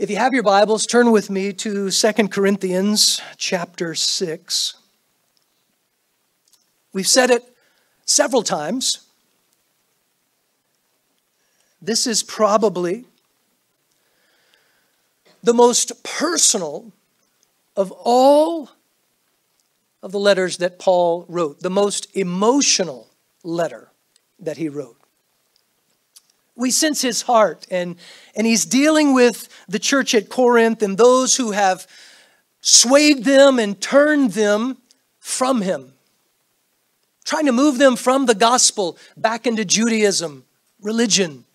If you have your Bibles, turn with me to 2 Corinthians chapter 6. We've said it several times. This is probably the most personal of all of the letters that Paul wrote, the most emotional letter that he wrote. We sense his heart, and, and he's dealing with the church at Corinth and those who have swayed them and turned them from him, trying to move them from the gospel back into Judaism, religion.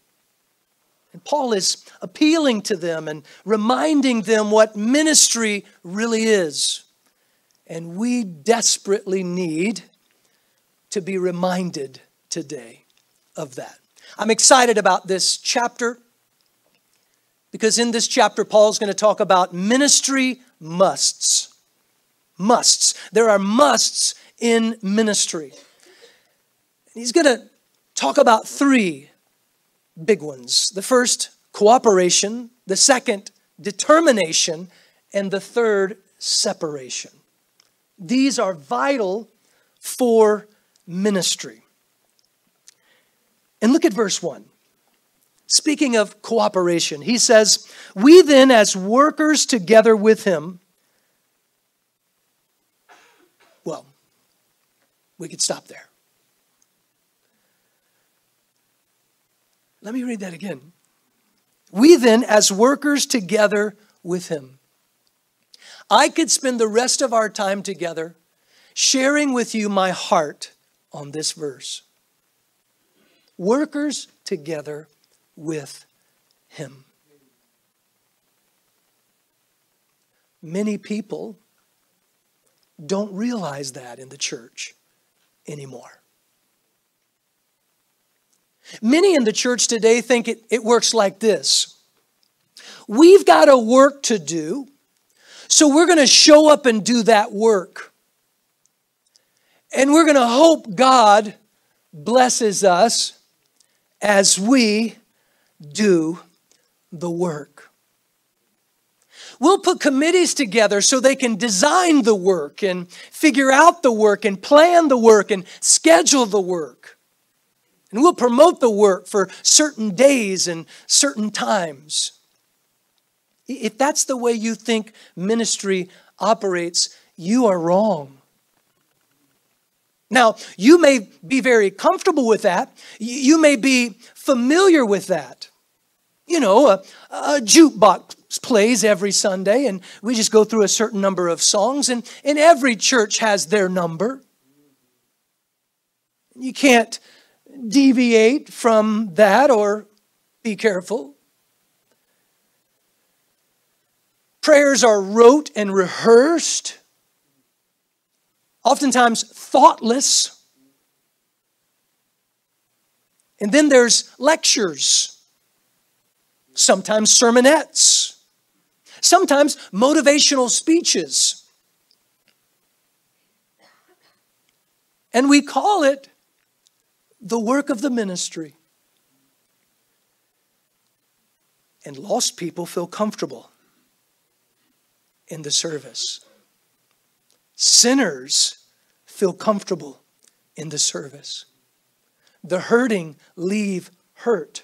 And Paul is appealing to them and reminding them what ministry really is. And we desperately need to be reminded today of that. I'm excited about this chapter because in this chapter, Paul's going to talk about ministry musts. Musts. There are musts in ministry. He's going to talk about three big ones. The first, cooperation. The second, determination. And the third, separation. These are vital for ministry. And look at verse 1. Speaking of cooperation, he says, We then, as workers together with him, well, we could stop there. Let me read that again. We then, as workers together with him. I could spend the rest of our time together sharing with you my heart on this verse. Workers together with him. Many people don't realize that in the church anymore. Many in the church today think it, it works like this We've got a work to do, so we're going to show up and do that work. And we're going to hope God blesses us as we do the work. We'll put committees together so they can design the work and figure out the work and plan the work and schedule the work. And we'll promote the work for certain days and certain times. If that's the way you think ministry operates, you are wrong. Now, you may be very comfortable with that. You may be familiar with that. You know, a, a jukebox plays every Sunday, and we just go through a certain number of songs, and, and every church has their number. You can't deviate from that or be careful. Prayers are rote and rehearsed, oftentimes thoughtless. And then there's lectures, sometimes sermonettes, sometimes motivational speeches. And we call it the work of the ministry. And lost people feel comfortable in the service. Sinners feel comfortable in the service. The hurting leave hurt.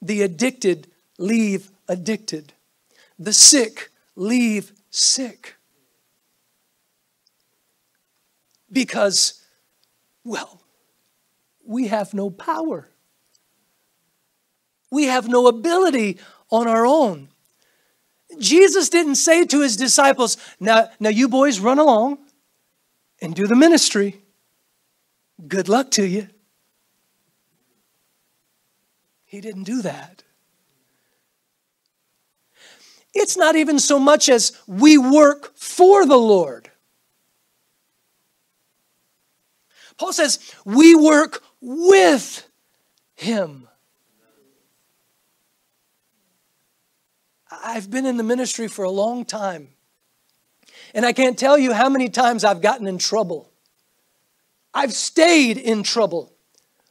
The addicted leave addicted. The sick leave sick. Because, well, we have no power. We have no ability on our own. Jesus didn't say to his disciples, now, now you boys run along and do the ministry. Good luck to you. He didn't do that. It's not even so much as we work for the Lord. Paul says we work with Him. I've been in the ministry for a long time. And I can't tell you how many times I've gotten in trouble. I've stayed in trouble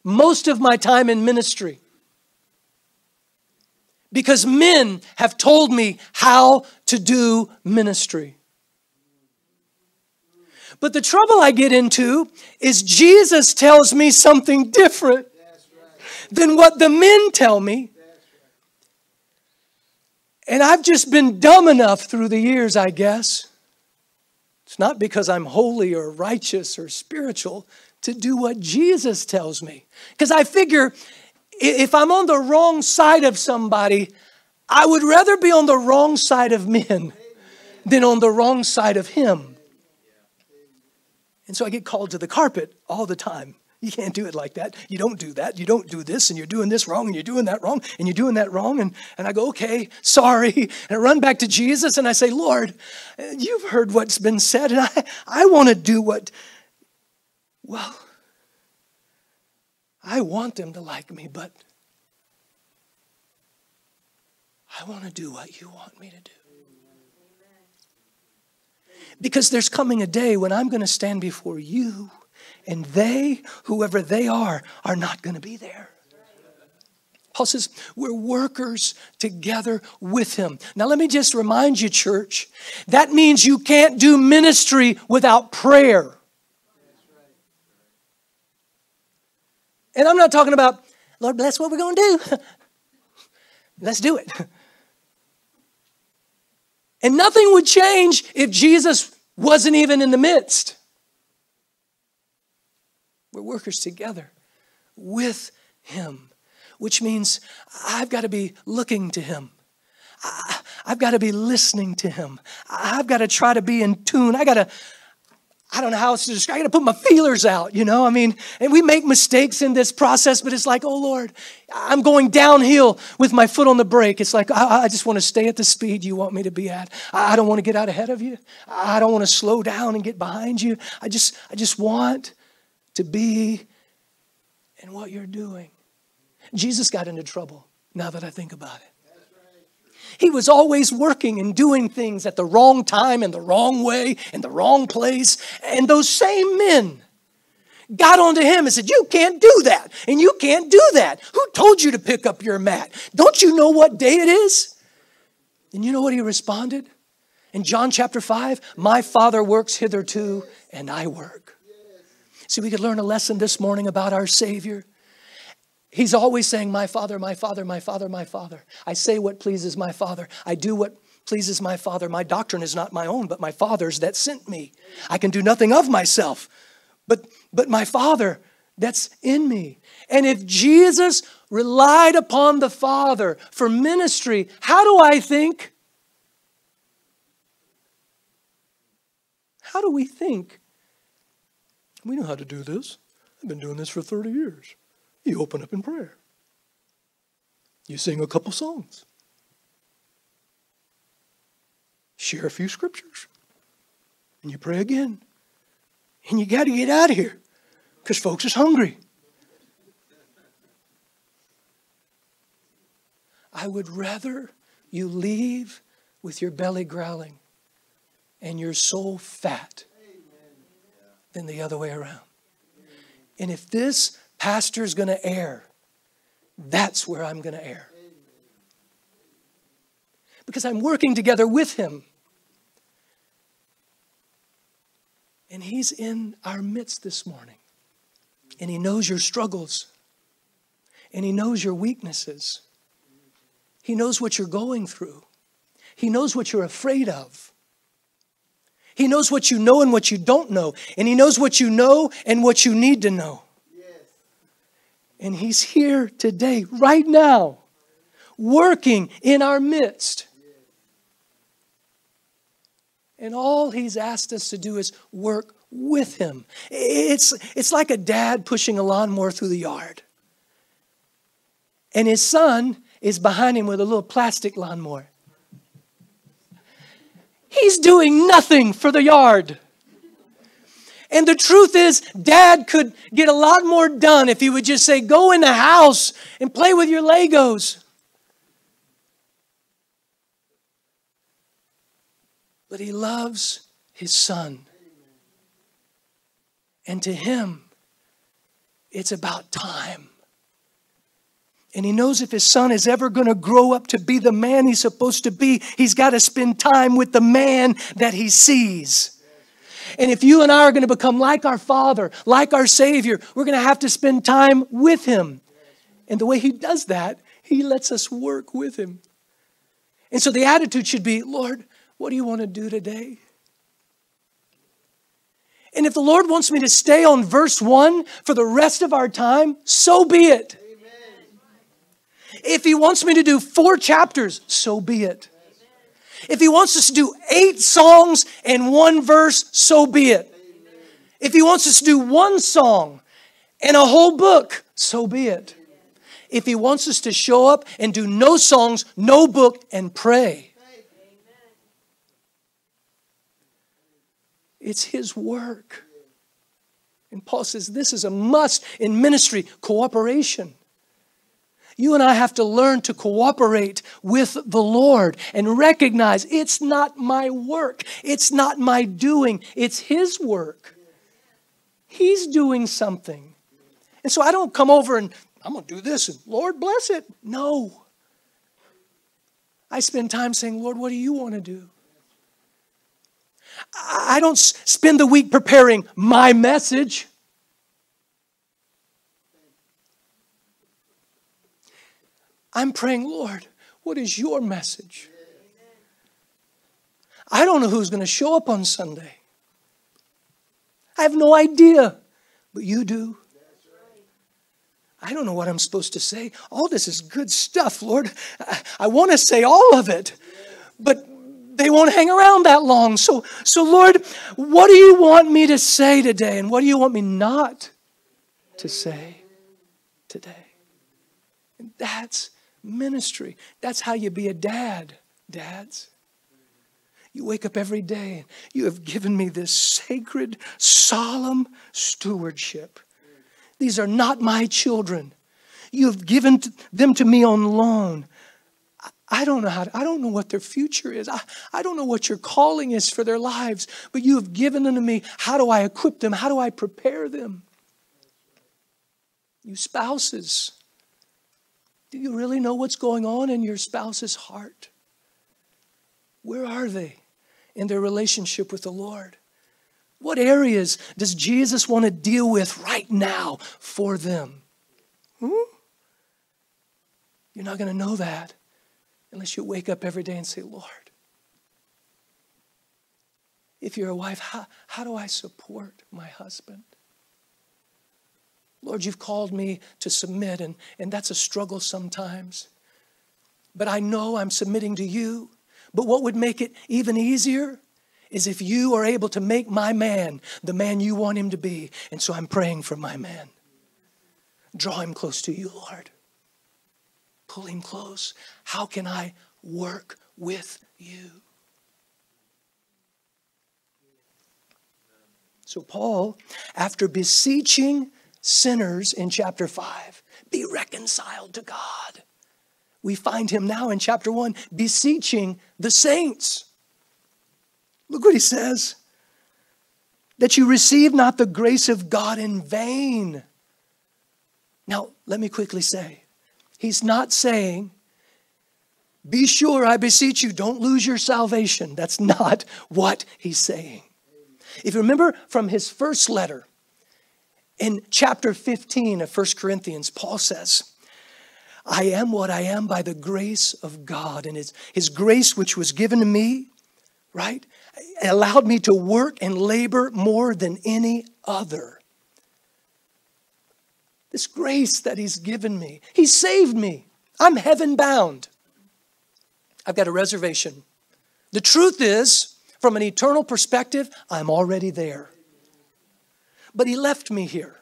most of my time in ministry because men have told me how to do ministry. But the trouble I get into is Jesus tells me something different than what the men tell me. And I've just been dumb enough through the years, I guess. It's not because I'm holy or righteous or spiritual to do what Jesus tells me. Because I figure if I'm on the wrong side of somebody, I would rather be on the wrong side of men than on the wrong side of Him. And so I get called to the carpet all the time. You can't do it like that. You don't do that. You don't do this, and you're doing this wrong, and you're doing that wrong, and you're doing that wrong. And, and I go, okay, sorry. And I run back to Jesus and I say, Lord, you've heard what's been said, and I, I want to do what, well, I want them to like me, but I want to do what you want me to do. Because there's coming a day when I'm going to stand before you, and they, whoever they are, are not going to be there. Paul says, we're workers together with him. Now, let me just remind you, church, that means you can't do ministry without prayer. And I'm not talking about, Lord bless what we're going to do. Let's do it. And nothing would change if Jesus wasn't even in the midst. We're workers together with Him, which means I've got to be looking to Him. I've got to be listening to Him. I've got to try to be in tune. I got to I don't know how else to describe. I got to put my feelers out, you know. I mean, and we make mistakes in this process, but it's like, oh Lord, I'm going downhill with my foot on the brake. It's like I, I just want to stay at the speed you want me to be at. I, I don't want to get out ahead of you. I don't want to slow down and get behind you. I just, I just want to be in what you're doing. Jesus got into trouble. Now that I think about it. He was always working and doing things at the wrong time and the wrong way and the wrong place. And those same men got onto him and said, You can't do that. And you can't do that. Who told you to pick up your mat? Don't you know what day it is? And you know what he responded? In John chapter 5, my Father works hitherto, and I work. See, we could learn a lesson this morning about our Savior. He's always saying, My Father, my Father, my Father, my Father. I say what pleases my Father. I do what pleases my Father. My doctrine is not my own, but my Father's that sent me. I can do nothing of myself, but, but my Father that's in me. And if Jesus relied upon the Father for ministry, how do I think? How do we think? We know how to do this. I've been doing this for 30 years. You open up in prayer. You sing a couple songs. Share a few scriptures. And you pray again. And you got to get out of here because folks is hungry. I would rather you leave with your belly growling and your soul fat than the other way around. And if this pastor is going to err, that's where I'm going to err. Because I'm working together with him. And he's in our midst this morning. And he knows your struggles. And he knows your weaknesses. He knows what you're going through. He knows what you're afraid of. He knows what you know and what you don't know. And he knows what you know and what you need to know. Yes. And He's here today, right now, working in our midst. And all He's asked us to do is work with Him. It's, it's like a dad pushing a lawnmower through the yard. And his son is behind him with a little plastic lawnmower. He's doing nothing for the yard. And the truth is, dad could get a lot more done if he would just say, Go in the house and play with your Legos. But he loves his son. And to him, it's about time. And he knows if his son is ever going to grow up to be the man he's supposed to be, he's got to spend time with the man that he sees. And if you and I are going to become like our Father, like our Savior, we're going to have to spend time with Him. And the way He does that, He lets us work with Him. And so the attitude should be Lord, what do you want to do today? And if the Lord wants me to stay on verse 1 for the rest of our time, so be it. If He wants me to do four chapters, so be it. If He wants us to do eight songs and one verse, so be it. If He wants us to do one song and a whole book, so be it. If He wants us to show up and do no songs, no book, and pray, it's His work. And Paul says this is a must in ministry cooperation. You and I have to learn to cooperate with the Lord and recognize it's not my work, it's not my doing, it's His work. He's doing something. And so I don't come over and I'm going to do this and Lord bless it. No. I spend time saying, Lord, what do you want to do? I don't spend the week preparing my message. I'm praying, Lord, what is your message? I don't know who's going to show up on Sunday. I have no idea, but you do. I don't know what I'm supposed to say. All this is good stuff, Lord. I, I want to say all of it, but they won't hang around that long. So, so, Lord, what do you want me to say today? And what do you want me not to say today? And that's ministry. That's how you be a dad, dads. You wake up every day. You have given me this sacred, solemn stewardship. These are not my children. You have given them to me on loan. I don't know how to, I don't know what their future is. I, I don't know what your calling is for their lives, but you have given them to me. How do I equip them? How do I prepare them? You spouses, do you really know what's going on in your spouse's heart? Where are they in their relationship with the Lord? What areas does Jesus want to deal with right now for them? Hmm? You're not going to know that unless you wake up every day and say, Lord, if you're a wife, how, how do I support my husband? Lord, you've called me to submit, and, and that's a struggle sometimes. But I know I'm submitting to you. But what would make it even easier is if you are able to make my man the man you want him to be. And so I'm praying for my man. Draw him close to you, Lord. Pull him close. How can I work with you? So, Paul, after beseeching sinners in chapter 5. Be reconciled to God. We find him now in chapter 1 beseeching the saints. Look what he says that you receive not the grace of God in vain. Now, let me quickly say, he's not saying, be sure, I beseech you, don't lose your salvation. That's not what he's saying. If you remember from his first letter, in chapter 15 of 1 Corinthians, Paul says, I am what I am by the grace of God. And his, his grace, which was given to me, right, allowed me to work and labor more than any other. This grace that he's given me, he saved me. I'm heaven bound. I've got a reservation. The truth is, from an eternal perspective, I'm already there. But he left me here.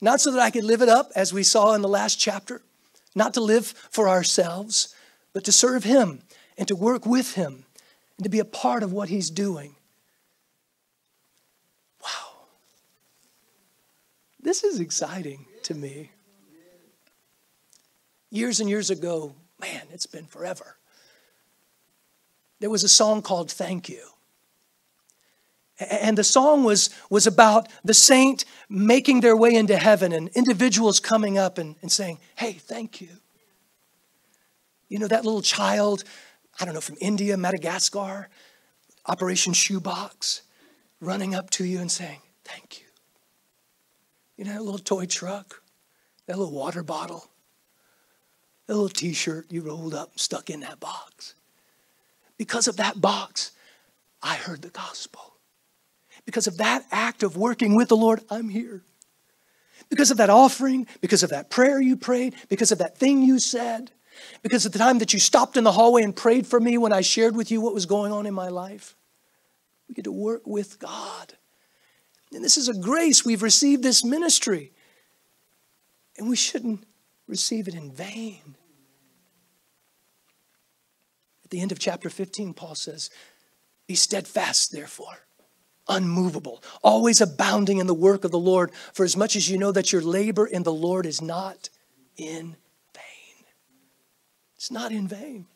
Not so that I could live it up, as we saw in the last chapter, not to live for ourselves, but to serve him and to work with him and to be a part of what he's doing. Wow. This is exciting to me. Years and years ago, man, it's been forever. There was a song called Thank You. And the song was, was about the saint making their way into heaven and individuals coming up and, and saying, Hey, thank you. You know, that little child, I don't know, from India, Madagascar, Operation Shoebox, running up to you and saying, Thank you. You know, that little toy truck, that little water bottle, that little t shirt you rolled up and stuck in that box. Because of that box, I heard the gospel. Because of that act of working with the Lord, I'm here. Because of that offering, because of that prayer you prayed, because of that thing you said, because of the time that you stopped in the hallway and prayed for me when I shared with you what was going on in my life. We get to work with God. And this is a grace. We've received this ministry. And we shouldn't receive it in vain. At the end of chapter 15, Paul says, Be steadfast, therefore unmovable, always abounding in the work of the Lord, for as much as you know that your labor in the Lord is not in vain. It's not in vain.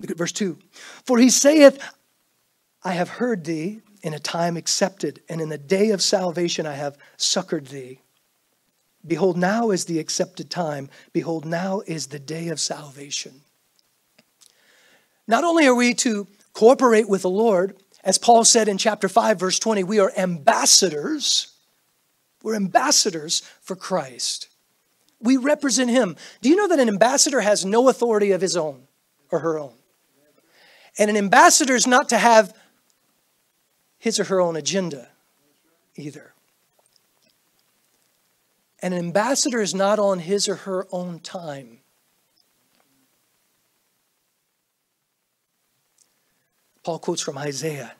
Look at verse 2. For he saith, I have heard thee in a time accepted, and in the day of salvation I have succored thee. Behold, now is the accepted time. Behold, now is the day of salvation. Not only are we to cooperate with the Lord, as Paul said in chapter 5, verse 20, we are ambassadors. We're ambassadors for Christ. We represent him. Do you know that an ambassador has no authority of his own or her own? And an ambassador is not to have his or her own agenda either. And an ambassador is not on his or her own time. Paul quotes from Isaiah,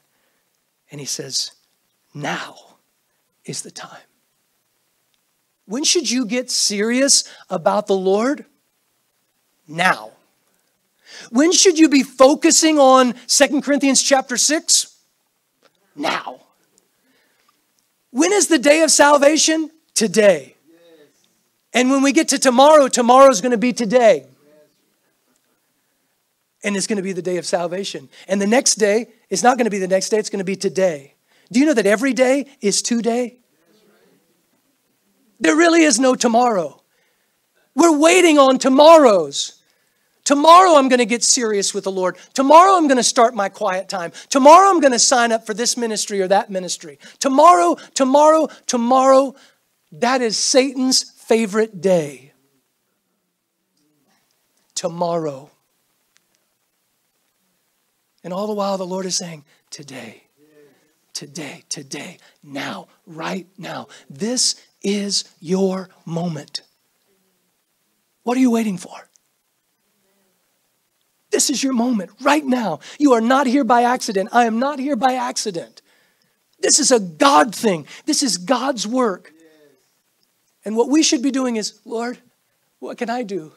and he says, Now is the time. When should you get serious about the Lord? Now. When should you be focusing on Second Corinthians chapter 6? Now. When is the day of salvation? Today. And when we get to tomorrow, tomorrow is going to be today and it's going to be the day of salvation. And the next day is not going to be the next day, it's going to be today. Do you know that every day is today? There really is no tomorrow. We're waiting on tomorrows. Tomorrow I'm going to get serious with the Lord. Tomorrow I'm going to start my quiet time. Tomorrow I'm going to sign up for this ministry or that ministry. Tomorrow, tomorrow, tomorrow, that is Satan's favorite day. Tomorrow. And all the while, the Lord is saying, Today, today, today, now, right now. This is your moment. What are you waiting for? This is your moment right now. You are not here by accident. I am not here by accident. This is a God thing, this is God's work. And what we should be doing is, Lord, what can I do?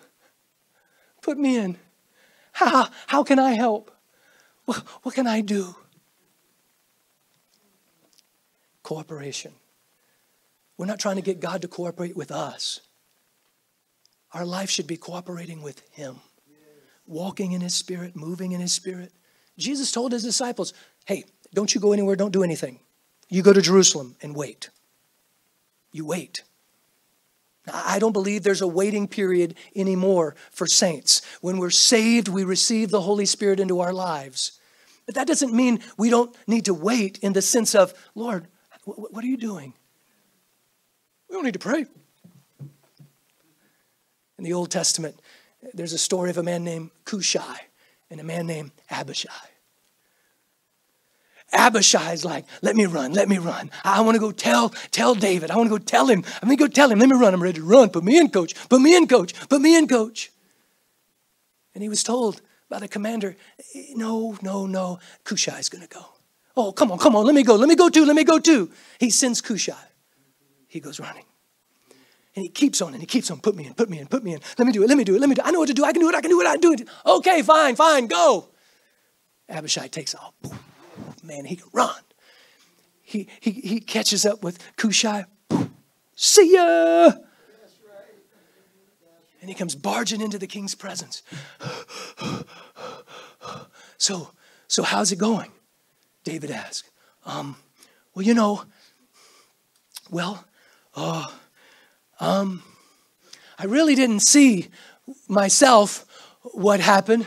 Put me in. How, how can I help? What, can I do? Cooperation. We're not trying to get God to cooperate with us. Our life should be cooperating with Him, walking in His Spirit, moving in His Spirit. Jesus told His disciples, hey, don't you go anywhere, don't do anything. You go to Jerusalem and wait. You wait. I don't believe there's a waiting period anymore for saints. When we're saved, we receive the Holy Spirit into our lives. But that doesn't mean we don't need to wait in the sense of, Lord, what are you doing? We don't need to pray. In the Old Testament, there's a story of a man named Cushai and a man named Abishai. Abishai's like, let me run, let me run. I want to go tell, tell David. I want to go tell him. I'm going to go tell him, let me run. I'm ready to run. Put me in, coach. Put me in, coach. Put me in, coach. And he was told by the commander, no, no, no, Cushai's going to go. Oh, come on, come on, let me go. Let me go too, let me go too. He sends Cushai. He goes running. And he keeps on and he keeps on. Put me in, put me in, put me in. Let me do it, let me do it, let me do it. I know what to do. I can do it, I can do it, I can do it. Okay, fine, fine, go. Abishai takes off man, he can run. He, he, he catches up with Cushai. See ya! And he comes barging into the king's presence. So, so how's it going? David asked, um, Well, you know, well, uh, um, I really didn't see myself what happened.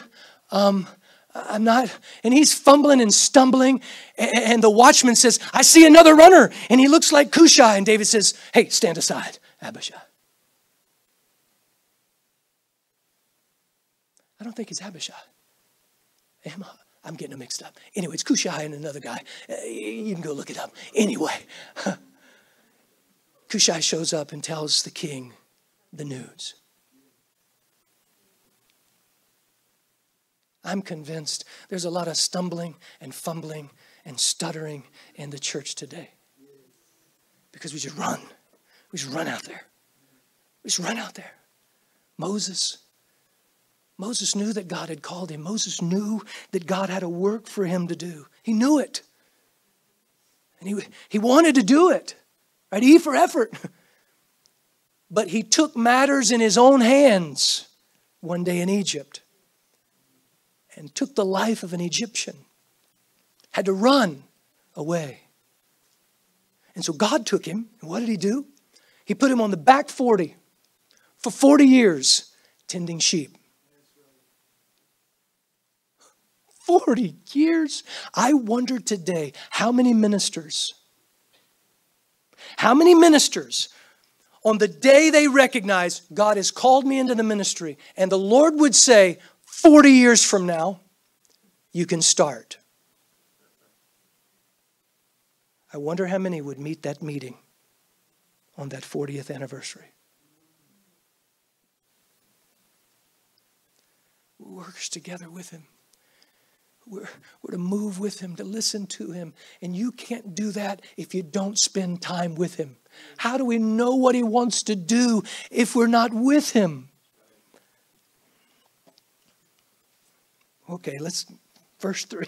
Um, I'm not, and he's fumbling and stumbling. And, the watchman says, I see another runner. And he looks like Cushai. And David says, Hey, stand aside, Abishai. I don't think it's Abishai. Am I? I'm getting them mixed up. Anyway, it's Cushai and another guy. Uh, you can go look it up. Anyway, Cushai shows up and tells the king the news. I'm convinced there's a lot of stumbling and fumbling and stuttering in the church today. Because we just run. We just run out there. We just run out there. Moses. Moses knew that God had called him. Moses knew that God had a work for him to do. He knew it. And he, he wanted to do it. Right? E for effort. But he took matters in his own hands one day in Egypt and took the life of an Egyptian, had to run away. And so God took him, and what did he do? He put him on the back 40 for 40 years tending sheep. 40 years. I wonder today how many ministers, how many ministers on the day they recognize God has called me into the ministry, and the Lord would say, 40 years from now, you can start. I wonder how many would meet that meeting on that 40th anniversary. Works together with Him. We're, we're to move with Him, to listen to Him. And you can't do that if you don't spend time with Him. How do we know what He wants to do if we're not with Him? Okay, let's, verse 3.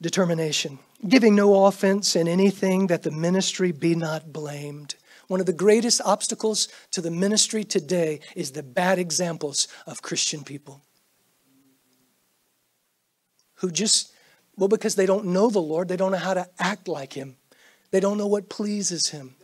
Determination. Giving no offense in anything that the ministry be not blamed. One of the greatest obstacles to the ministry today is the bad examples of Christian people who just, well, because they don't know the Lord, they don't know how to act like Him, they don't know what pleases Him.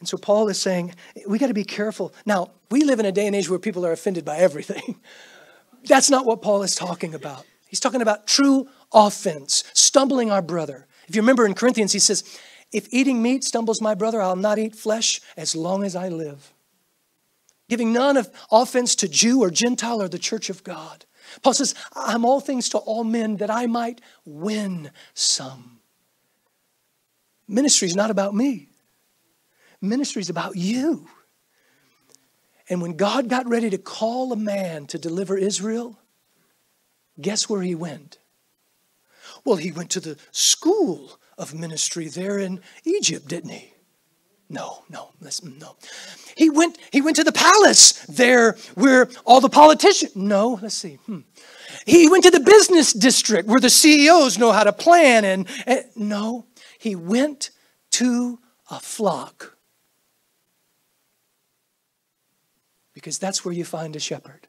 And so Paul is saying, we got to be careful. Now, we live in a day and age where people are offended by everything. That's not what Paul is talking about. He's talking about true offense, stumbling our brother. If you remember in Corinthians, he says, If eating meat stumbles my brother, I'll not eat flesh as long as I live. Giving none of offense to Jew or Gentile or the church of God. Paul says, I'm all things to all men that I might win some. Ministry is not about me. Ministry is about you. And when God got ready to call a man to deliver Israel, guess where he went? Well, he went to the school of ministry there in Egypt, didn't he? No, no, listen, no. He went, he went to the palace there where all the politicians, no, let's see. Hmm. He went to the business district where the CEOs know how to plan and, and no, he went to a flock because that's where you find a shepherd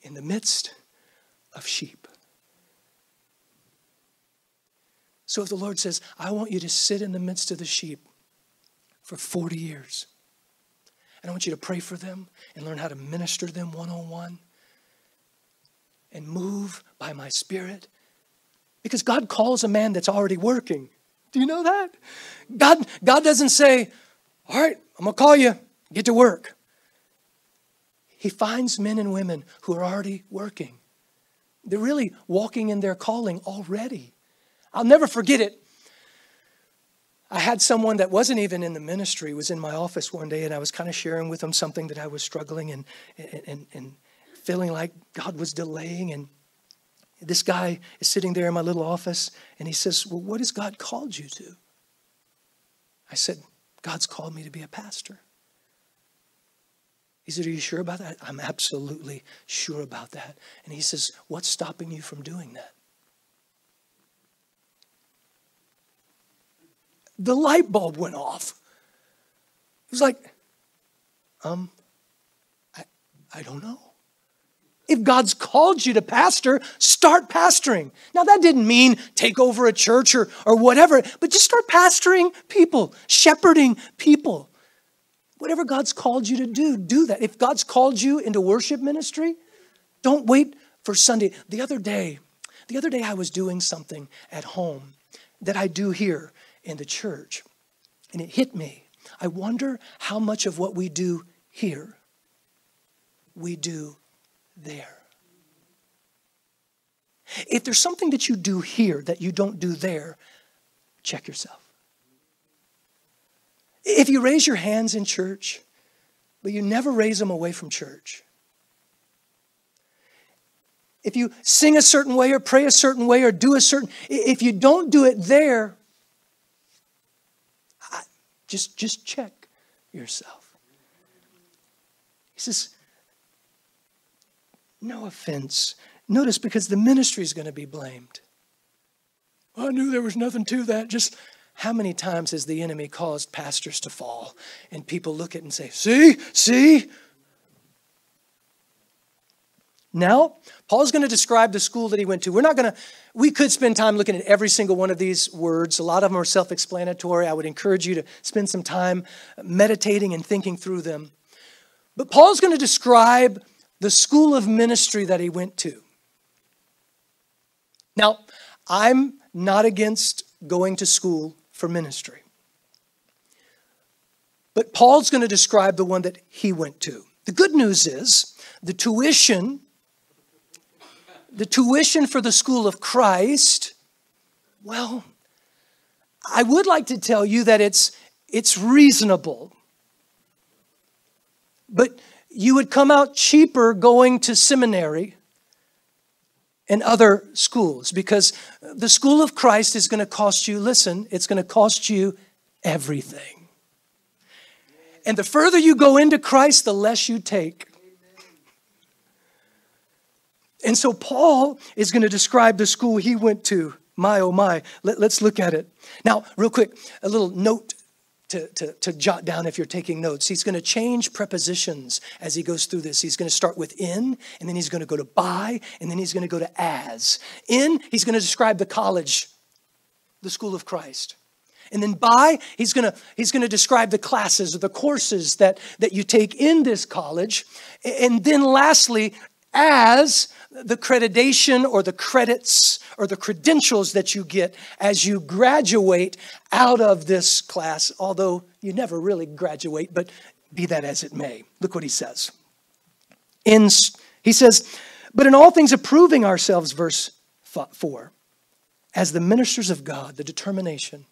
in the midst of sheep. So if the Lord says, I want you to sit in the midst of the sheep for 40 years, and I want you to pray for them and learn how to minister to them one on one and move by my spirit. Because God calls a man that's already working. Do you know that? God, God doesn't say, All right, I'm going to call you. Get to work. He finds men and women who are already working. They're really walking in their calling already. I'll never forget it. I had someone that wasn't even in the ministry was in my office one day, and I was kind of sharing with them something that I was struggling and, and, and feeling like God was delaying. And this guy is sitting there in my little office, and he says, Well, what has God called you to? I said, God's called me to be a pastor. He said, Are you sure about that? I'm absolutely sure about that. And he says, What's stopping you from doing that? The light bulb went off. It was like, um, I, I don't know. If God's called you to pastor, start pastoring. Now, that didn't mean take over a church or, or whatever, but just start pastoring people, shepherding people. Whatever God's called you to do, do that. If God's called you into worship ministry, don't wait for Sunday. The other day, the other day I was doing something at home that I do here in the church, and it hit me. I wonder how much of what we do here we do there. If there's something that you do here that you don't do there, check yourself. If you raise your hands in church, but you never raise them away from church, if you sing a certain way or pray a certain way or do a certain, if you don't do it there, just, just check yourself. He says, no offense. Notice because the ministry is going to be blamed. I knew there was nothing to that. Just how many times has the enemy caused pastors to fall and people look at it and say, See, see? Now, Paul's going to describe the school that he went to. We're not going to, we could spend time looking at every single one of these words. A lot of them are self explanatory. I would encourage you to spend some time meditating and thinking through them. But Paul's going to describe the school of ministry that he went to. Now, I'm not against going to school for ministry. But Paul's going to describe the one that he went to. The good news is the tuition the tuition for the school of Christ, well, I would like to tell you that it's it's reasonable. But you would come out cheaper going to seminary and other schools because the school of Christ is going to cost you, listen, it's going to cost you everything. And the further you go into Christ, the less you take. And so Paul is going to describe the school he went to. My, oh my. Let, us look at it. Now, real quick, a little note to, to, to jot down if you're taking notes. He's going to change prepositions as he goes through this. He's going to start with in, and then he's going to go to by, and then he's going to go to as. In, he's going to describe the college, the school of Christ. And then by, he's going to, he's going to describe the classes or the courses that, that you take in this college. And then lastly, as the accreditation or the credits or the credentials that you get as you graduate out of this class, although you never really graduate, but be that as it may. Look what he says. In, he says, but in all things approving ourselves, verse 4, as the ministers of God, the determination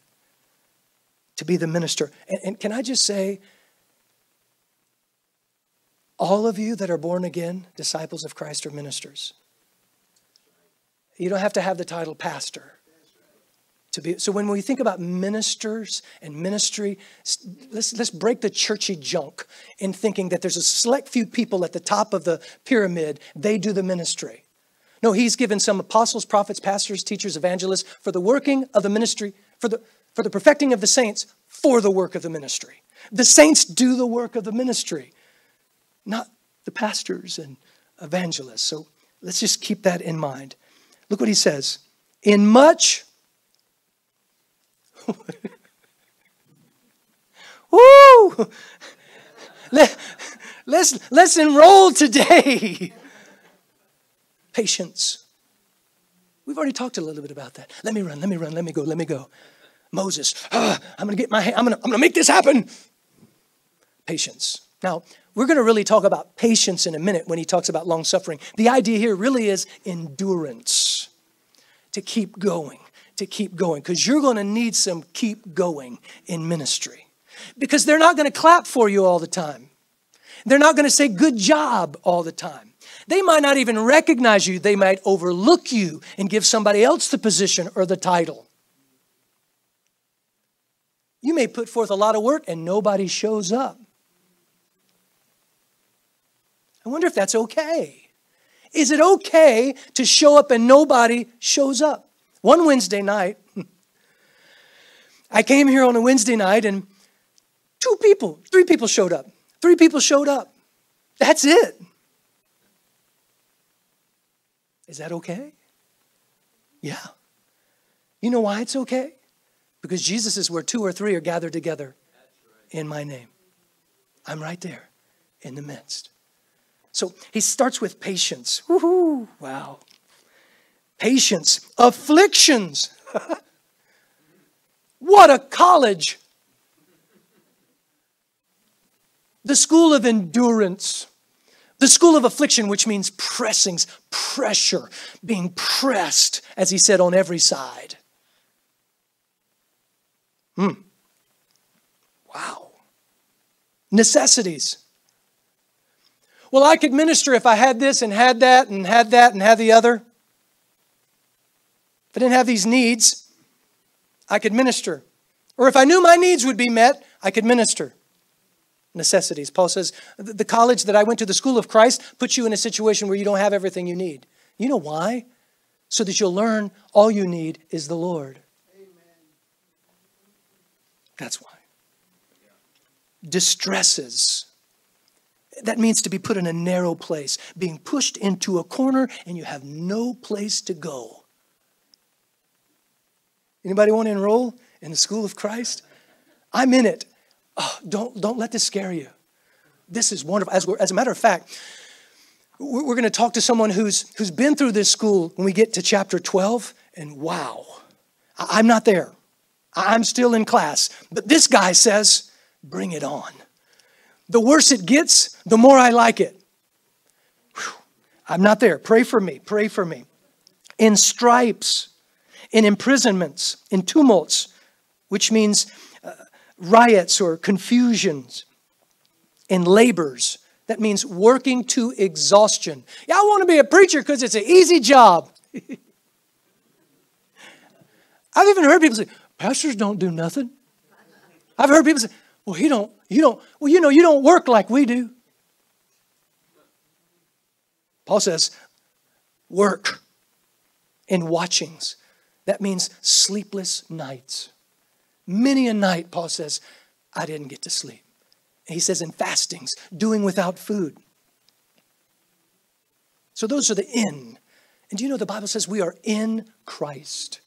to be the minister. And, and can I just say, all of you that are born again, disciples of Christ, are ministers. You don't have to have the title pastor. To be, so when we think about ministers and ministry, let's, let's break the churchy junk in thinking that there's a select few people at the top of the pyramid, they do the ministry. No, he's given some apostles, prophets, pastors, teachers, evangelists for the working of the ministry, for the, for the perfecting of the saints, for the work of the ministry. The saints do the work of the ministry not the pastors and evangelists. So let's just keep that in mind. Look what he says. In much, woo! Let, let's, let's enroll today. Patience. We've already talked a little bit about that. Let me run, let me run, let me go, let me go. Moses, I'm gonna get my I'm gonna, I'm gonna make this happen. Patience. Now, we're going to really talk about patience in a minute when he talks about long suffering. The idea here really is endurance to keep going, to keep going, because you're going to need some keep going in ministry. Because they're not going to clap for you all the time, they're not going to say good job all the time. They might not even recognize you, they might overlook you and give somebody else the position or the title. You may put forth a lot of work and nobody shows up. I wonder if that's okay. Is it okay to show up and nobody shows up? One Wednesday night, I came here on a Wednesday night and two people, three people showed up. Three people showed up. That's it. Is that okay? Yeah. You know why it's okay? Because Jesus is where two or three are gathered together in my name. I'm right there in the midst. So he starts with patience. Woohoo! Wow. Patience, afflictions. what a college! The school of endurance. The school of affliction, which means pressings, pressure, being pressed, as he said, on every side. Hmm. Wow. Necessities. Well, I could minister if I had this and had that and had that and had the other. If I didn't have these needs, I could minister. Or if I knew my needs would be met, I could minister necessities. Paul says, The college that I went to, the school of Christ, puts you in a situation where you don't have everything you need. You know why? So that you'll learn all you need is the Lord. Amen. That's why. Distresses. That means to be put in a narrow place, being pushed into a corner, and you have no place to go. Anybody want to enroll in the school of Christ? I'm in it. Oh, don't, don't let this scare you. This is wonderful. As, as a matter of fact, we're, we're going to talk to someone who's, who's been through this school when we get to chapter 12, and wow, I, I'm not there. I'm still in class. But this guy says, bring it on. The worse it gets, the more I like it. Whew. I'm not there. Pray for me. Pray for me. In stripes, in imprisonments, in tumults, which means uh, riots or confusions, in labors. That means working to exhaustion. Yeah, I want to be a preacher because it's an easy job. I've even heard people say, pastors don't do nothing. I've heard people say, well, he don't, you don't, well, you know, you don't work like we do. Paul says, work in watchings. That means sleepless nights. Many a night, Paul says, I didn't get to sleep. he says, in fastings, doing without food. So those are the in. And do you know the Bible says we are in Christ?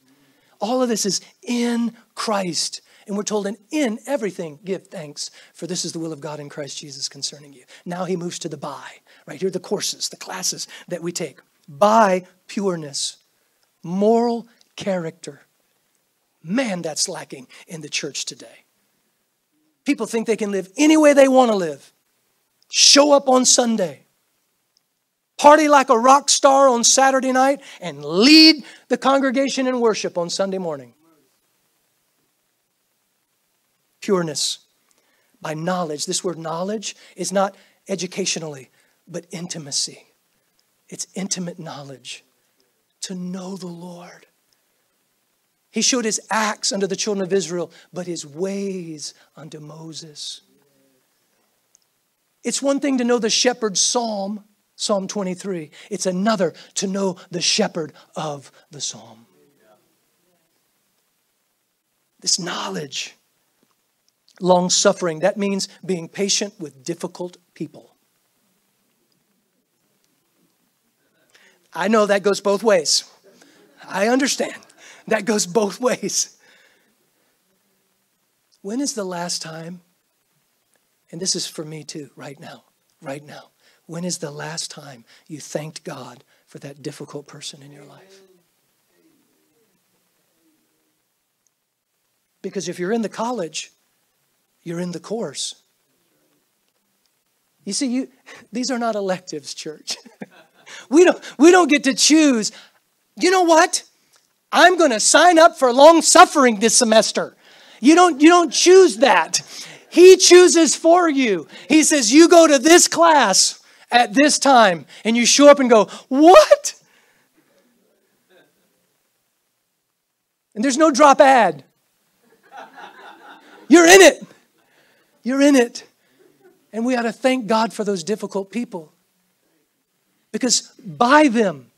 All of this is in Christ. And we're told in, in everything, give thanks, for this is the will of God in Christ Jesus concerning you. Now he moves to the by. Right here are the courses, the classes that we take. By pureness, moral character, Man, that's lacking in the church today. People think they can live any way they want to live, show up on Sunday, party like a rock star on Saturday night, and lead the congregation in worship on Sunday morning. Pureness by knowledge. This word knowledge is not educationally, but intimacy. It's intimate knowledge to know the Lord. He showed his acts unto the children of Israel, but his ways unto Moses. It's one thing to know the shepherd's psalm, Psalm 23. It's another to know the shepherd of the psalm. This knowledge, long suffering, that means being patient with difficult people. I know that goes both ways. I understand. That goes both ways. When is the last time, and this is for me too, right now, right now, when is the last time you thanked God for that difficult person in your life? Because if you're in the college, you're in the course. You see, you, these are not electives, church. we, don't, we don't get to choose. You know what? I'm going to sign up for long suffering this semester. You don't, you don't choose that. He chooses for you. He says, You go to this class at this time, and you show up and go, What? And there's no drop ad. You're in it. You're in it. And we ought to thank God for those difficult people. Because by them,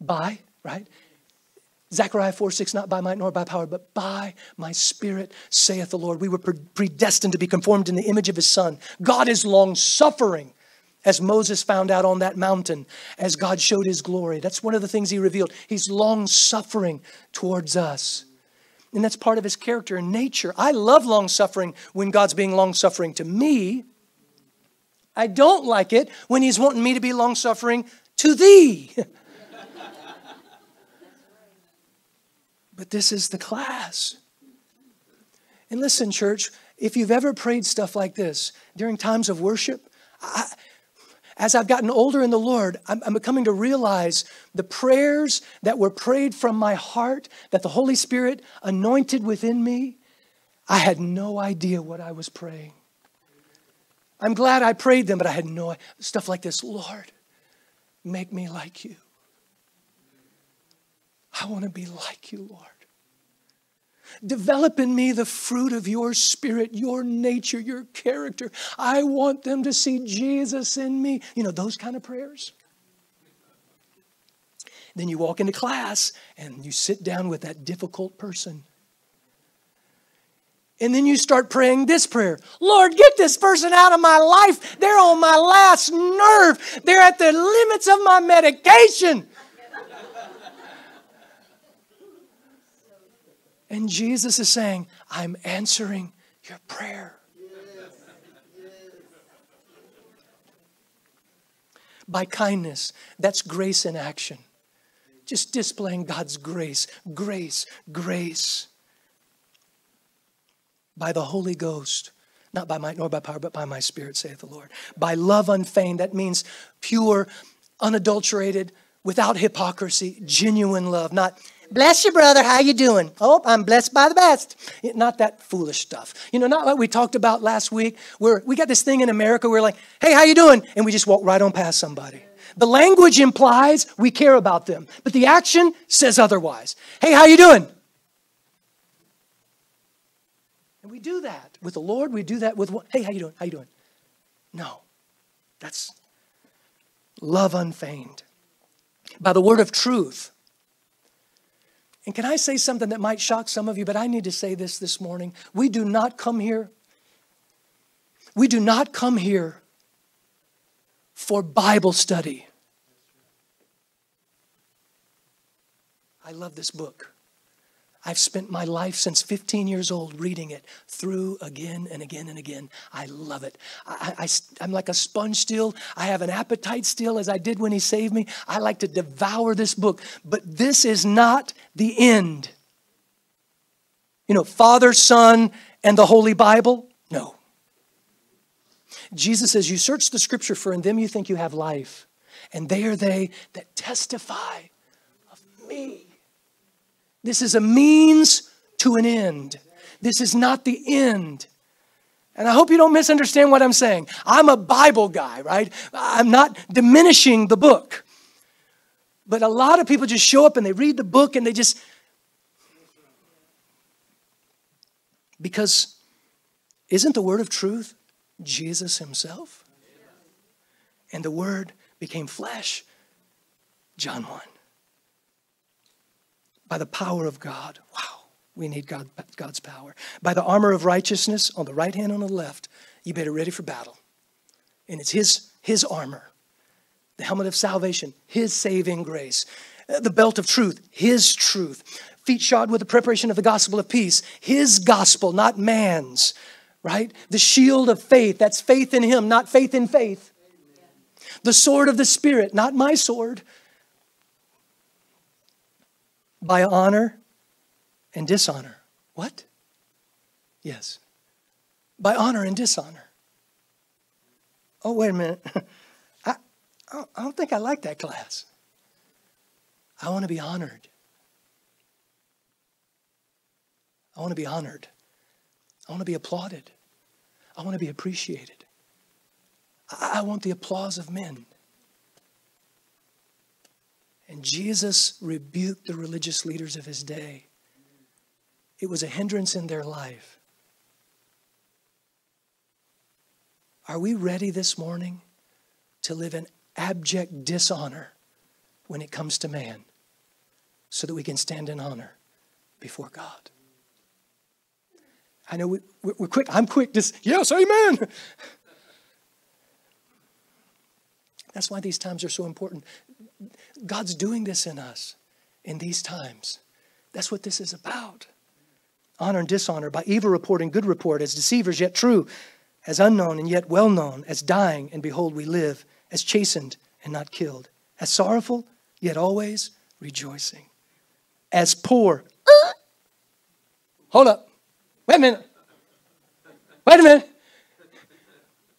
by, right? Zechariah 4 6, not by might nor by power, but by my spirit, saith the Lord. We were predestined to be conformed in the image of his son. God is long suffering. as Moses found out on that mountain, as God showed his glory. That's one of the things he revealed. He's long suffering towards us. And that's part of his character and nature. I love long suffering when God's being long suffering to me. I don't like it when he's wanting me to be long suffering to thee. but this is the class. And listen, church, if you've ever prayed stuff like this during times of worship, I, as I've gotten older in the Lord, I'm, I'm coming to realize the prayers that were prayed from my heart, that the Holy Spirit anointed within me, I had no idea what I was praying. I'm glad I prayed them, but I had no stuff like this. Lord, make me like you. I want to be like you, Lord. Develop in me the fruit of your spirit, your nature, your character. I want them to see Jesus in me. You know, those kind of prayers. Then you walk into class and you sit down with that difficult person. And then you start praying this prayer Lord, get this person out of my life. They're on my last nerve, they're at the limits of my medication. And Jesus is saying, I'm answering your prayer. By kindness, that's grace in action. Just displaying God's grace, grace, grace. By the Holy Ghost, not by might nor by power, but by my Spirit, saith the Lord. By love unfeigned, that means pure, unadulterated, without hypocrisy, genuine love, not bless you, brother. How you doing? Oh, I'm blessed by the best. Not that foolish stuff. You know, not what we talked about last week, where we got this thing in America where like, hey, how you doing? And we just walk right on past somebody. The language implies we care about them, but the action says otherwise. Hey, how you doing? And we do that with the Lord. We do that with what? Hey, how you doing? How you doing? No, that's love unfeigned. By the word of truth, and can I say something that might shock some of you, but I need to say this this morning. We do not come here, we do not come here for Bible study. I love this book. I've spent my life since 15 years old reading it through again and again and again. I love it. I, am like a sponge still. I have an appetite still as I did when He saved me. I like to devour this book. But this is not the end. You know, Father, Son, and the Holy Bible? No. Jesus says, You search the scripture, for in them you think you have life. And they are they that testify of me. This is a means to an end. This is not the end. And I hope you don't misunderstand what I'm saying. I'm a Bible guy, right? I'm not diminishing the book. But a lot of people just show up and they read the book and they just. Because isn't the word of truth Jesus himself? And the word became flesh. John 1 by the power of God. Wow, we need God, God's power. By the armor of righteousness on the right hand and on the left, you better ready for battle. And it's His, his armor, the helmet of salvation, His saving grace, uh, the belt of truth, His truth, feet shod with the preparation of the gospel of peace, His gospel, not man's, right? The shield of faith, that's faith in Him, not faith in faith. The sword of the Spirit, not my sword, by honor and dishonor. What? Yes. By honor and dishonor. Oh, wait a minute. I, I don't think I like that class. I want to be honored. I want to be honored. I want to be applauded. I want to be appreciated. I want the applause of men. And Jesus rebuked the religious leaders of his day. It was a hindrance in their life. Are we ready this morning to live in abject dishonor when it comes to man so that we can stand in honor before God? I know we, are quick. I'm quick. Yes, amen. That's why these times are so important. God's doing this in us in these times. That's what this is about. Honor and dishonor, by evil report and good report, as deceivers yet true, as unknown and yet well known, as dying and behold we live, as chastened and not killed, as sorrowful yet always rejoicing, as poor. Hold up. Wait a minute. Wait a minute.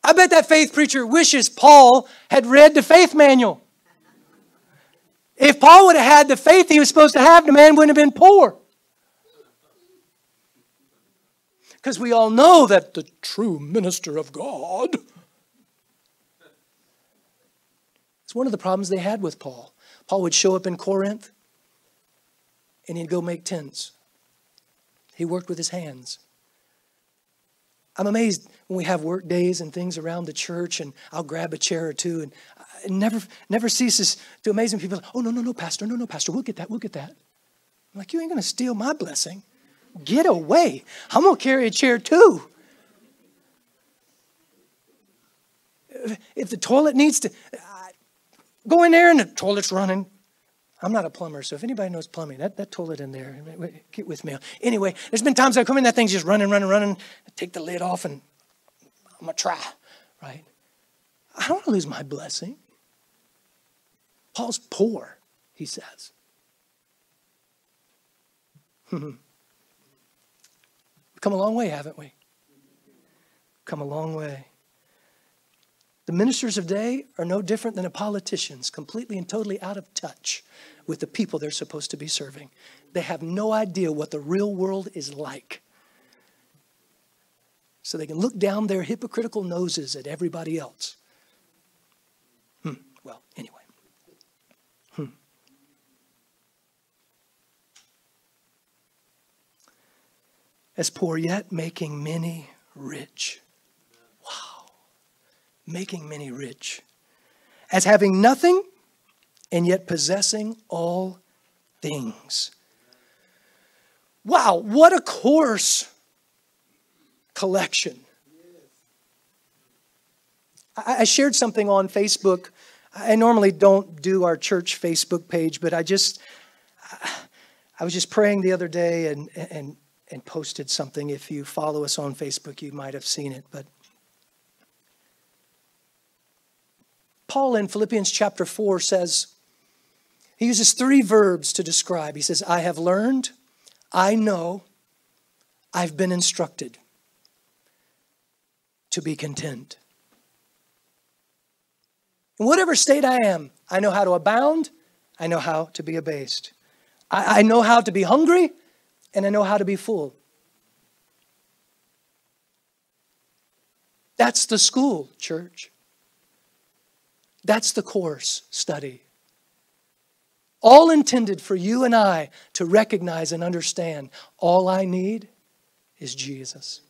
I bet that faith preacher wishes Paul had read the faith manual. If Paul would have had the faith he was supposed to have, the man wouldn't have been poor. Because we all know that the true minister of God. It's one of the problems they had with Paul. Paul would show up in Corinth and he'd go make tents. He worked with his hands. I'm amazed when we have work days and things around the church, and I'll grab a chair or two, and never, never ceases to amaze me. People, oh no, no, no, pastor, no, no, pastor, we'll get that, we'll get that. I'm like, you ain't gonna steal my blessing. Get away. I'm gonna carry a chair too. If the toilet needs to, go in there and the toilet's running. I'm not a plumber, so if anybody knows plumbing, that, that toilet in there, get with me. Anyway, there's been times I come in, that thing's just running, running, running. I take the lid off and I'm going to try, right? I don't want to lose my blessing. Paul's poor, he says. We've come a long way, haven't we? Come a long way. The ministers of day are no different than the politicians, completely and totally out of touch with the people they're supposed to be serving. They have no idea what the real world is like. So they can look down their hypocritical noses at everybody else. Hmm. Well, anyway. Hmm. As poor yet, making many rich Wow. making many rich, as having nothing and yet possessing all things. Wow, what a course collection. I shared something on Facebook. I normally don't do our church Facebook page, but I just I was just praying the other day and and and posted something. If you follow us on Facebook, you might have seen it, but Paul in Philippians chapter 4 says, he uses three verbs to describe. He says, I have learned, I know, I've been instructed to be content. In whatever state I am, I know how to abound, I know how to be abased. I, I know how to be hungry, and I know how to be full. That's the school, church. That's the course study. All intended for you and I to recognize and understand all I need is Jesus.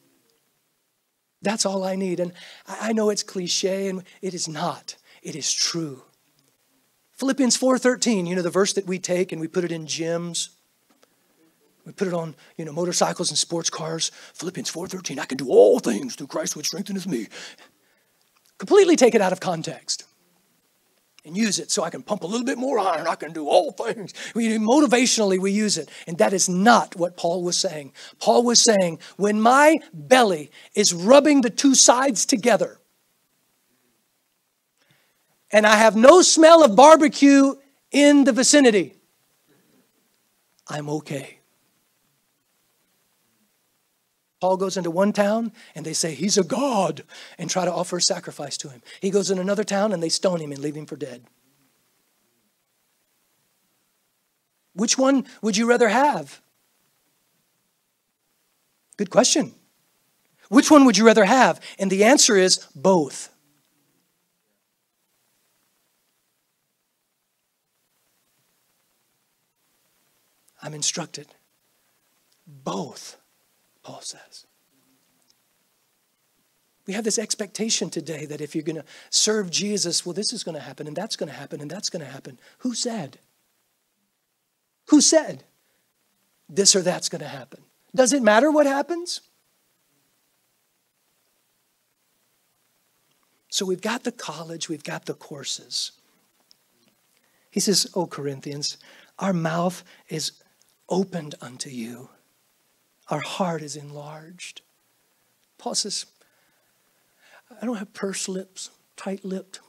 That's all I need. And I know it's cliche and it is not. It is true. Philippians 4:13, you know the verse that we take and we put it in gyms. We put it on, you know, motorcycles and sports cars. Philippians 4:13, I can do all things through Christ which strengtheneth me. Completely take it out of context and use it so I can pump a little bit more iron. I can do all things. We, motivationally, we use it. And that is not what Paul was saying. Paul was saying, when my belly is rubbing the two sides together, and I have no smell of barbecue in the vicinity, I'm okay. Paul goes into one town and they say he's a god and try to offer a sacrifice to him. He goes in another town and they stone him and leave him for dead. Which one would you rather have? Good question. Which one would you rather have? And the answer is both. I'm instructed. Both. Paul says. We have this expectation today that if you're going to serve Jesus, well, this is going to happen, and that's going to happen, and that's going to happen. Who said? Who said this or that's going to happen? Does it matter what happens? So we've got the college, we've got the courses. He says, O Corinthians, our mouth is opened unto you, our heart is enlarged. Paul says, I don't have purse lips, tight lipped,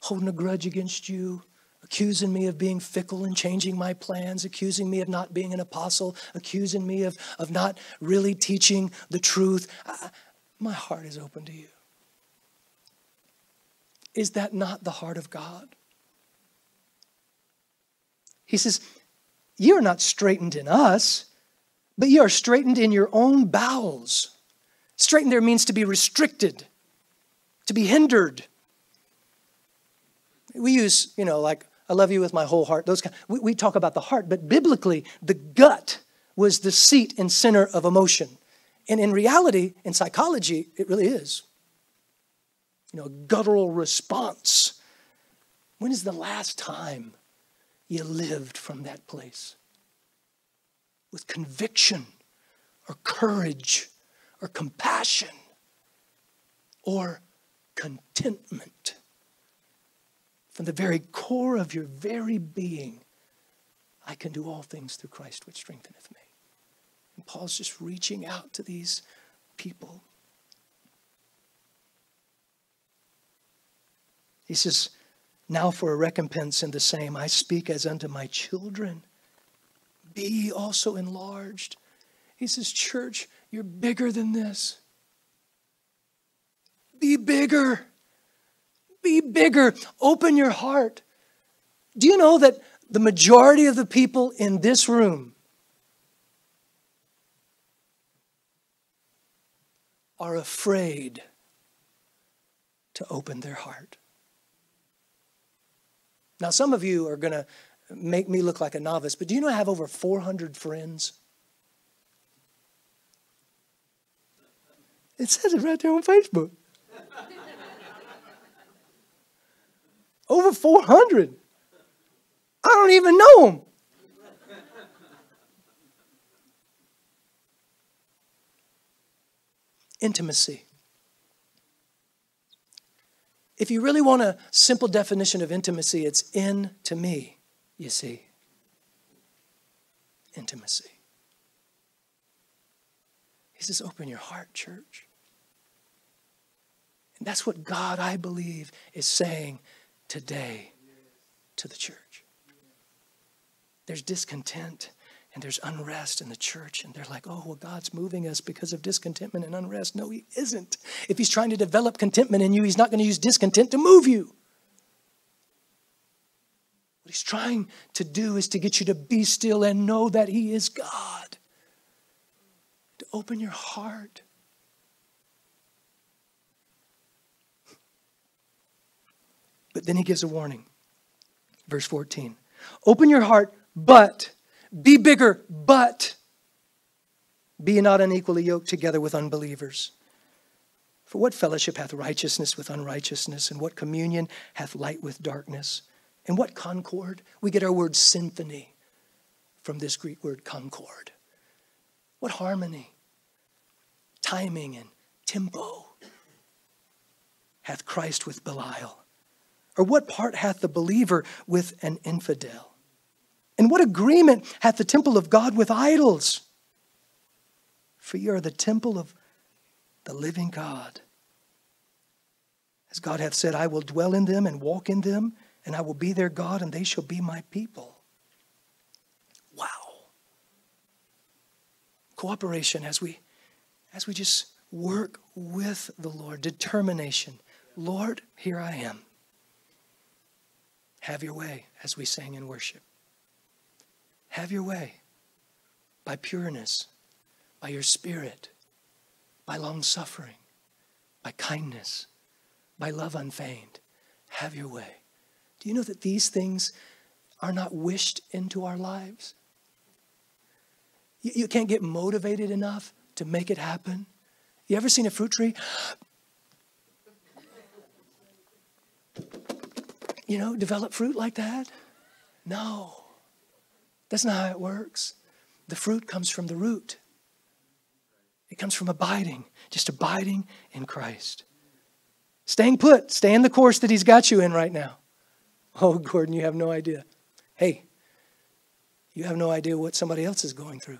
holding a grudge against you, accusing me of being fickle and changing my plans, accusing me of not being an apostle, accusing me of, of not really teaching the truth. I, my heart is open to you. Is that not the heart of God? He says, You are not straightened in us, but you are straightened in your own bowels. Straightened there means to be restricted, to be hindered. We use, you know, like, I love you with my whole heart. Those kind, we, we talk about the heart, but biblically, the gut was the seat and center of emotion. And in reality, in psychology, it really is. You know, a guttural response. When is the last time you lived from that place with conviction or courage or compassion or contentment from the very core of your very being i can do all things through christ which strengtheneth me and paul's just reaching out to these people he says now for a recompense in the same, I speak as unto my children. Be also enlarged. He says, Church, you're bigger than this. Be bigger. Be bigger. Open your heart. Do you know that the majority of the people in this room are afraid to open their heart? Now, some of you are going to make me look like a novice, but do you know I have over 400 friends? It says it right there on Facebook. over 400. I don't even know them. Intimacy. If you really want a simple definition of intimacy, it's in to me, you see. Intimacy. He says, open your heart, church. And that's what God, I believe, is saying today to the church. There's discontent and there's unrest in the church, and they're like, oh, well, God's moving us because of discontentment and unrest. No, He isn't. If He's trying to develop contentment in you, He's not going to use discontent to move you. What He's trying to do is to get you to be still and know that He is God, to open your heart. But then He gives a warning. Verse 14 Open your heart, but be bigger, but be not unequally yoked together with unbelievers. For what fellowship hath righteousness with unrighteousness, and what communion hath light with darkness? And what concord? We get our word symphony from this Greek word concord. What harmony, timing, and tempo hath Christ with Belial? Or what part hath the believer with an infidel? And what agreement hath the temple of God with idols? For you are the temple of the living God. As God hath said, I will dwell in them and walk in them, and I will be their God, and they shall be my people. Wow. Cooperation as we as we just work with the Lord, determination. Lord, here I am. Have your way as we sang in worship. Have your way by pureness, by your spirit, by long suffering, by kindness, by love unfeigned. Have your way. Do you know that these things are not wished into our lives? You, you can't get motivated enough to make it happen. You ever seen a fruit tree? You know, develop fruit like that? No. That's not how it works. The fruit comes from the root, it comes from abiding, just abiding in Christ. Staying put, stay in the course that He's got you in right now. Oh, Gordon, you have no idea. Hey, you have no idea what somebody else is going through.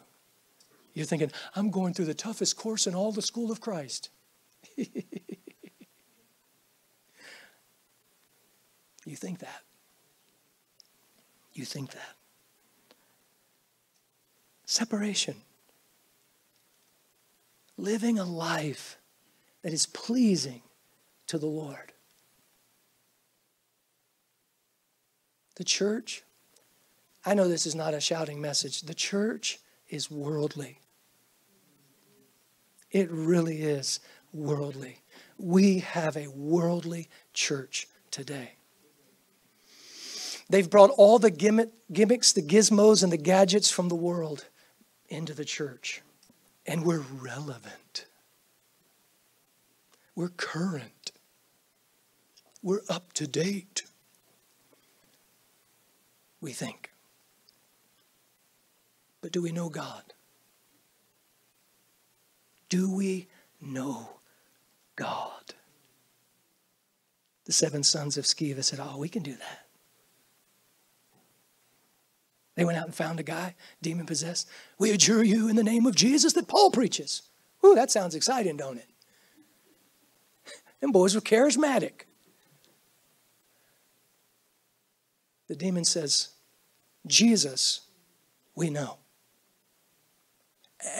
You're thinking, I'm going through the toughest course in all the school of Christ. you think that. You think that. Separation. Living a life that is pleasing to the Lord. The church, I know this is not a shouting message, the church is worldly. It really is worldly. We have a worldly church today. They've brought all the gimmick, gimmicks, the gizmos, and the gadgets from the world into the church. And we're relevant. We're current. We're up to date. We think. But do we know God? Do we know God? The seven sons of Sceva said, Oh, we can do that. They went out and found a guy, demon possessed. We adjure you in the name of Jesus that Paul preaches. Ooh, that sounds exciting, don't it? Them boys were charismatic. The demon says, Jesus, we know.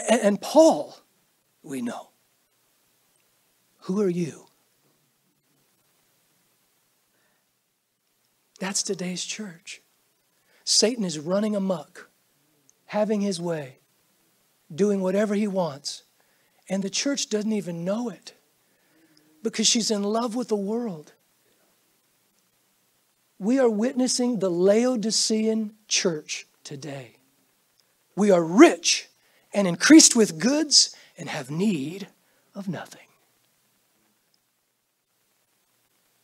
And Paul, we know. Who are you? That's today's church. Satan is running amuck, having his way, doing whatever he wants. And the church doesn't even know it because she's in love with the world. We are witnessing the Laodicean church today. We are rich and increased with goods and have need of nothing.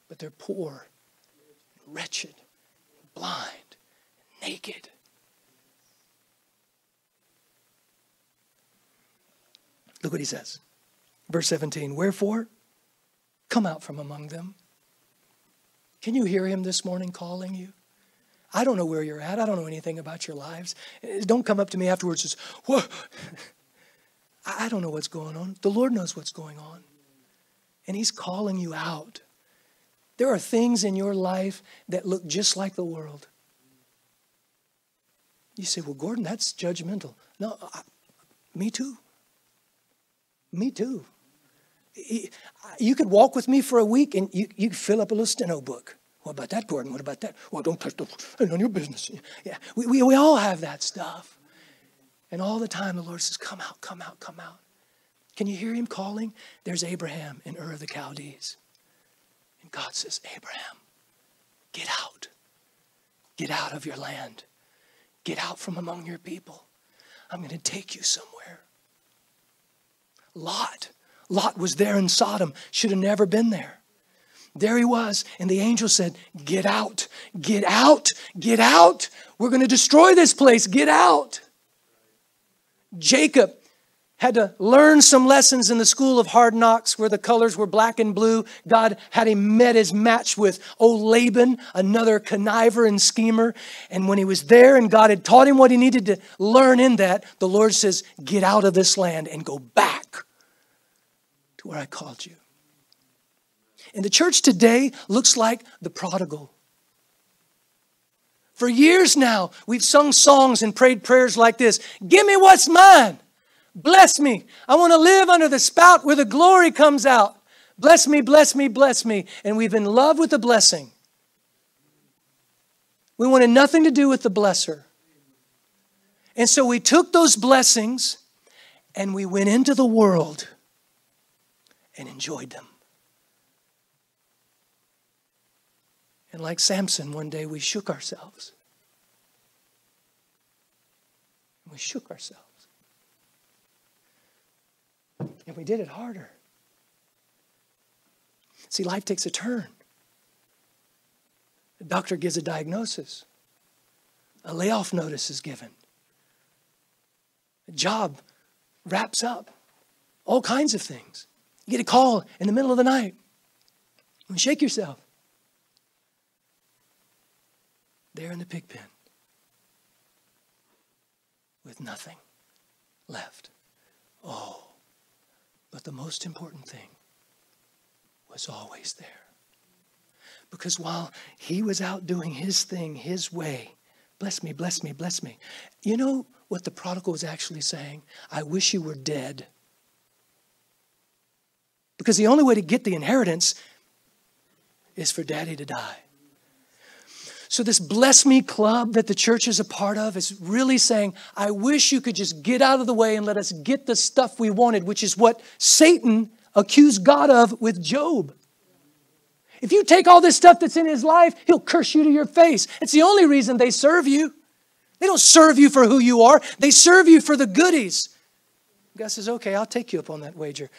But they're poor, wretched, blind, naked. Look what he says. Verse 17 Wherefore, come out from among them. Can you hear him this morning calling you? I don't know where you're at. I don't know anything about your lives. Eh, don't come up to me afterwards and say, Whoa. I don't know what's going on. The Lord knows what's going on. And He's calling you out. There are things in your life that look just like the world. You say, well, Gordon, that's judgmental. No, I, me too. Me too. You could walk with me for a week and you, you fill up a little steno book. What about that, Gordon? What about that? Well, don't touch the, none of your business. Yeah, we, we, we all have that stuff. And all the time the Lord says, come out, come out, come out. Can you hear him calling? There's Abraham in Ur of the Chaldees. And God says, Abraham, get out. Get out of your land. Get out from among your people. I'm going to take you somewhere. Lot. Lot was there in Sodom, should have never been there. There he was, and the angel said, Get out, get out, get out. We're going to destroy this place, get out. Jacob had to learn some lessons in the school of hard knocks where the colors were black and blue. God had him met his match with old Laban, another conniver and schemer. And when he was there and God had taught him what he needed to learn in that, the Lord says, Get out of this land and go back where I called you. And the church today looks like the prodigal. For years now, we've sung songs and prayed prayers like this Give me what's mine. Bless me. I want to live under the spout where the glory comes out. Bless me, bless me, bless me. And we've been in love with the blessing. We wanted nothing to do with the blesser. And so we took those blessings and we went into the world and enjoyed them. And like Samson, one day we shook ourselves. We shook ourselves. And we did it harder. See, life takes a turn. The doctor gives a diagnosis, a layoff notice is given, a job wraps up, all kinds of things. You get a call in the middle of the night. And shake yourself. There in the pig pen with nothing left. Oh, but the most important thing was always there. Because while he was out doing his thing his way, bless me, bless me, bless me, you know what the prodigal was actually saying? I wish you were dead. Because the only way to get the inheritance is for daddy to die. So, this Bless Me Club that the church is a part of is really saying, I wish you could just get out of the way and let us get the stuff we wanted, which is what Satan accused God of with Job. If you take all this stuff that's in his life, he'll curse you to your face. It's the only reason they serve you. They don't serve you for who you are, they serve you for the goodies. God says, Okay, I'll take you up on that wager.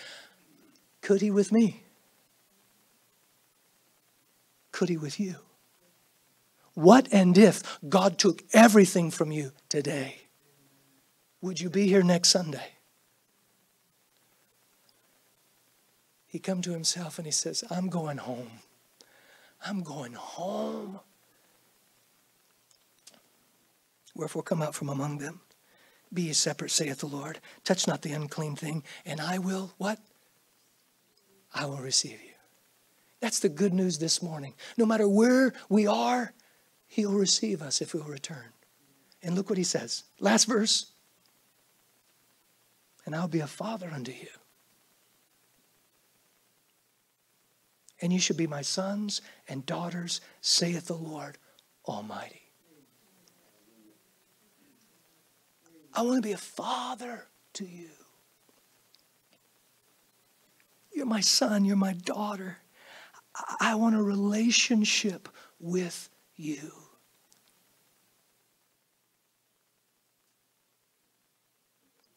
Could he with me? Could he with you? What and if God took everything from you today? Would you be here next Sunday? He come to himself and he says, I'm going home. I'm going home. Wherefore come out from among them. Be ye separate, saith the Lord. Touch not the unclean thing, and I will, what? I will receive you. That's the good news this morning. No matter where we are, He'll receive us if we'll return. And look what He says. Last verse. And I'll be a father unto you. And you should be my sons and daughters, saith the Lord Almighty. I want to be a father to you. You're my son, you're my daughter. I want a relationship with you.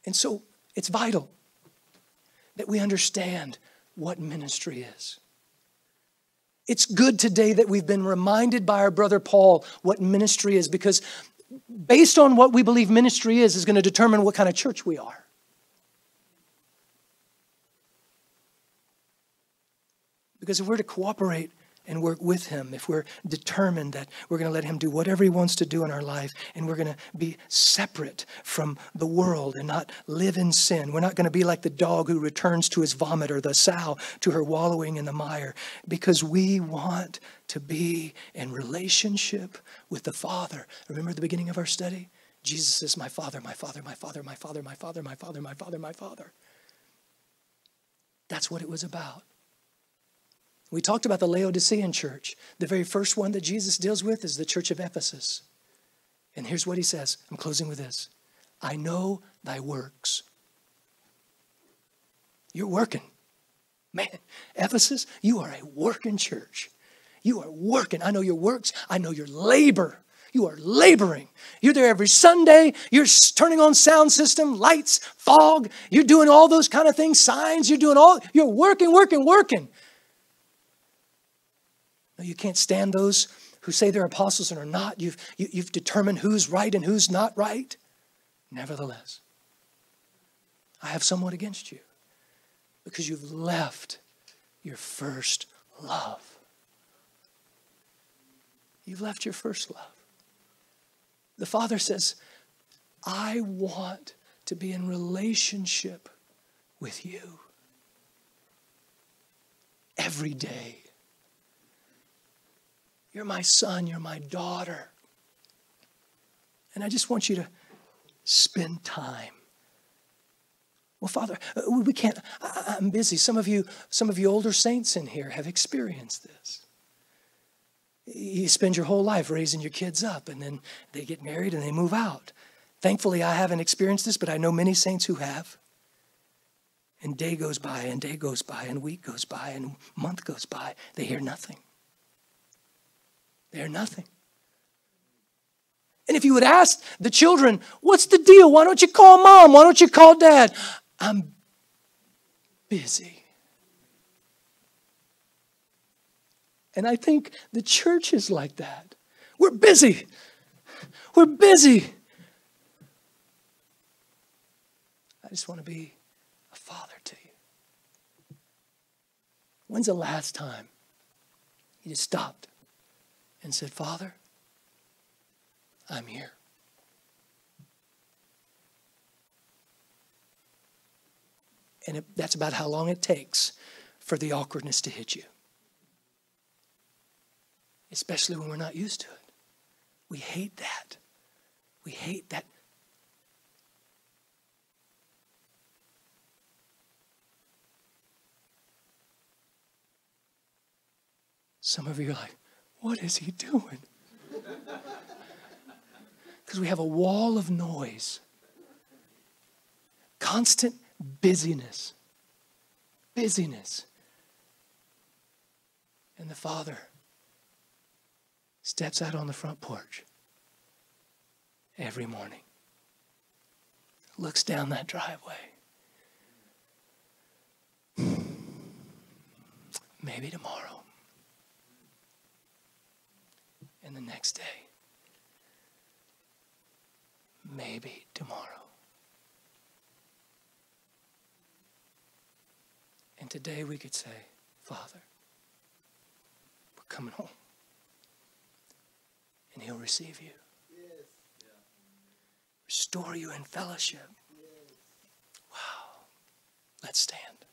And so it's vital that we understand what ministry is. It's good today that we've been reminded by our brother Paul what ministry is because based on what we believe ministry is, is going to determine what kind of church we are. Because if we're to cooperate and work with Him, if we're determined that we're going to let Him do whatever He wants to do in our life, and we're going to be separate from the world and not live in sin, we're not going to be like the dog who returns to his vomit or the sow to her wallowing in the mire, because we want to be in relationship with the Father. Remember the beginning of our study? Jesus is my Father, my Father, my Father, my Father, my Father, my Father, my Father, my Father. That's what it was about. We talked about the Laodicean church. The very first one that Jesus deals with is the church of Ephesus. And here's what he says I'm closing with this I know thy works. You're working. Man, Ephesus, you are a working church. You are working. I know your works. I know your labor. You are laboring. You're there every Sunday. You're turning on sound system, lights, fog. You're doing all those kind of things, signs. You're doing all, you're working, working, working. No, you can't stand those who say they're apostles and are not. You've, you, have you have determined who's right and who's not right. Nevertheless, I have somewhat against you because you've left your first love. You've left your first love. The Father says, I want to be in relationship with you every day. You're my son, you're my daughter. And I just want you to spend time. Well, Father, uh, we can't. I'm busy. Some of you, some of you older saints in here have experienced this. You spend your whole life raising your kids up, and then they get married and they move out. Thankfully, I haven't experienced this, but I know many saints who have. And day goes by, and day goes by, and week goes by, and month goes by. They hear nothing. They're nothing. And if you would ask the children, what's the deal? Why don't you call mom? Why don't you call dad? I'm busy. And I think the church is like that. We're busy. We're busy. I just want to be a father to you. When's the last time you just stopped and said, Father, I'm here. And it, that's about how long it takes for the awkwardness to hit you, especially when we're not used to it. We hate that. We hate that. Some of you are like, what is he doing? Because we have a wall of noise, constant busyness. Busyness. And the Father steps out on the front porch every morning, looks down that driveway. Maybe tomorrow. And the next day. Maybe tomorrow. And today we could say, Father, we're coming home. And He'll receive you, restore you in fellowship. Wow. Let's stand.